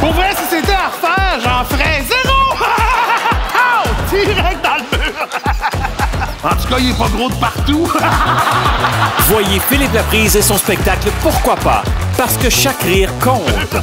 Pour vrai, si c'était à refaire, j'en ferais zéro! Direct dans le mur! en tout cas, il est pas gros de partout. Voyez Philippe Laprise et son spectacle Pourquoi pas? Parce que chaque rire compte.